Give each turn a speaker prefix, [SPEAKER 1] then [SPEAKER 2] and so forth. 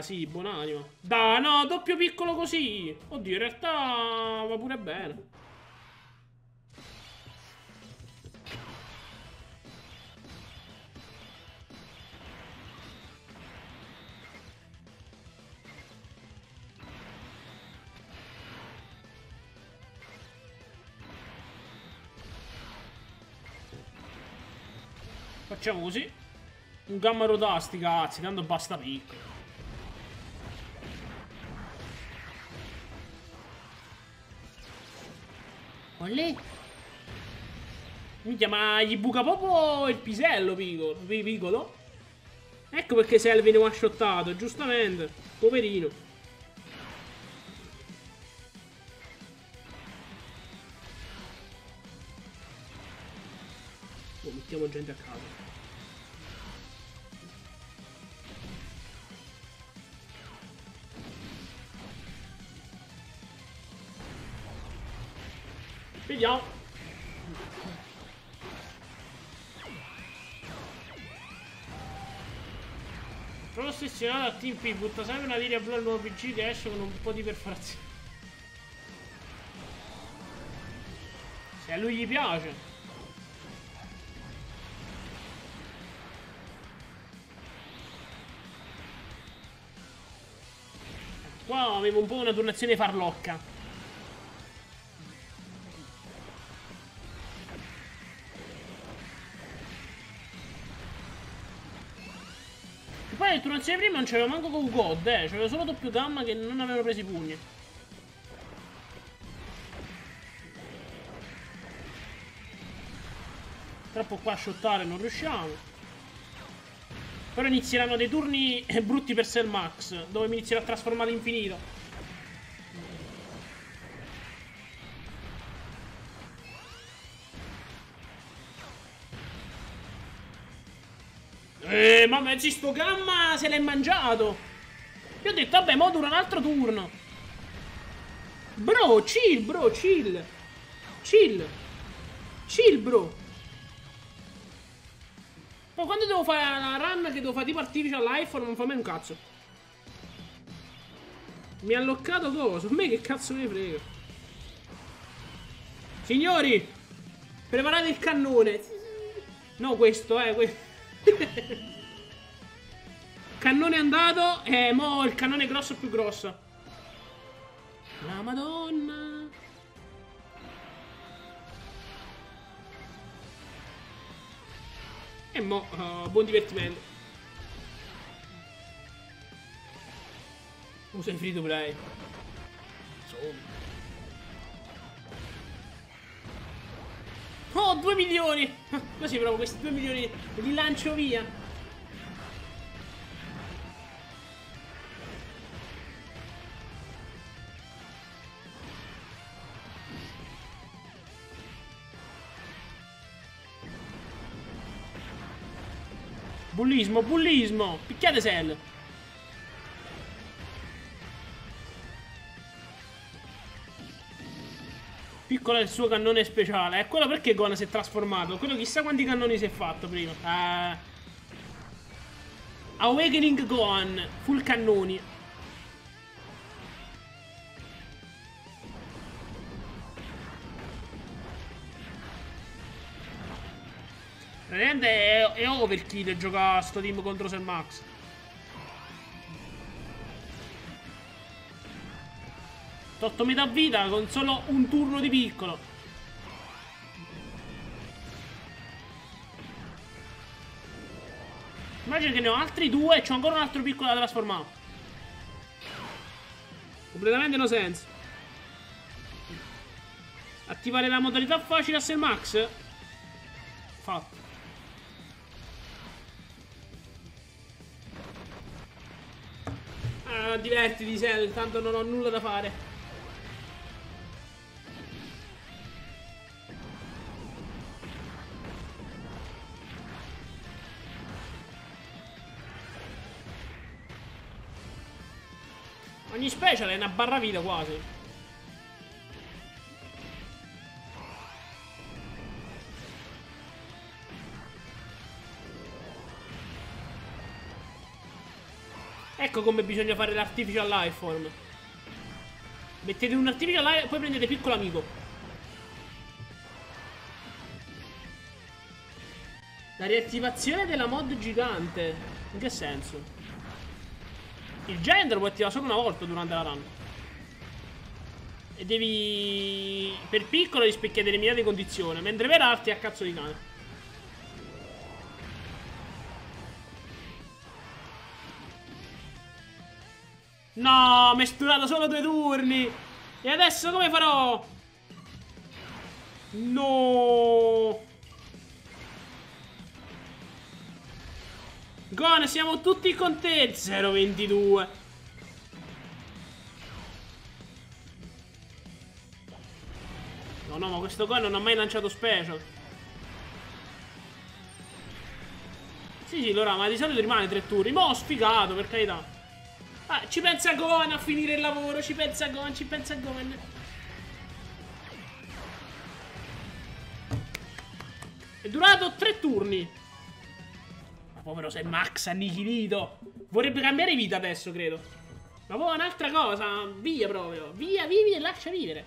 [SPEAKER 1] Ah, sì, buonanima. Dai, no, doppio piccolo così. Oddio, in realtà va pure bene. Facciamo così. Un gamma rotasti, cazzi, tanto basta piccolo. Olè. Minchia, ma gli buca proprio il pisello, piccolo. piccolo. Ecco perché Sel viene one-shottato, giustamente. Poverino. Oh, mettiamo gente a caso. Vediamo. Sono ossessionato a Team P, butta sempre una linea blu al nuovo PG che esce con un po' di perforazione. Se a lui gli piace. Qua avevo un po' una turnazione farlocca. Poi il turno prima non c'aveva manco con God, eh. C'aveva solo doppio gamma che non avevano preso i pugni. Troppo qua a shottare non riusciamo. Però inizieranno dei turni brutti per Cell Max, dove mi inizierà a trasformare all'infinito. Eh, ma mezzi sto gamma se l'è mangiato. Io ho detto, vabbè, mo dura un altro turno. Bro, chill, bro, chill. Chill. Chill, bro. Poi quando devo fare la run che devo fare tipo artificial life non fa mai un cazzo. Mi ha loccato cosa? A me che cazzo ne frega. Signori, preparate il cannone. No, questo, eh, questo. cannone andato e mo il cannone grosso più grosso. La madonna. E mo uh, buon divertimento. Usa il free to play. Insomma. Oh, 2 milioni! Così proprio questi 2 milioni li lancio via. Bullismo, bullismo! Picchiate Sel! Piccolo è il suo cannone speciale. È quello perché Gona si è trasformato. Quello chissà quanti cannoni si è fatto prima. Uh, Awakening Gohan. Full cannoni. Praticamente è, è overkill giocare a sto team contro Cell Max. 8 metà vita con solo un turno di piccolo. Immagino che ne ho altri due e c'ho ancora un altro piccolo da trasformare. Completamente no senso. Attivare la modalità facile a Cell Max. Fatto. Ah, divertiti, Cell, tanto non ho nulla da fare. Ogni special è una barra vita quasi. Ecco come bisogna fare l'artificial life form. Mettete un artificial life e poi prendete piccolo amico. La riattivazione della mod gigante. In che senso? Il lo puoi attivare solo una volta durante la run. E devi... Per piccolo rispecchiare determinate condizioni. Mentre per arti a cazzo di cane. No, mi è durato solo due turni. E adesso come farò? No. Gone, siamo tutti contenti. 0-22. No, no, ma questo qua non ha mai lanciato special. Sì, sì, Lora, ma di solito rimane tre turni. Ma ho sfigato, per carità. Ah, ci pensa Gohan a finire il lavoro, ci pensa Gohan, ci pensa Gohan. È durato tre turni. Povero sei Max annichilito. Vorrebbe cambiare vita adesso, credo. Ma poi un'altra cosa, via proprio. Via, vivi e lascia vivere.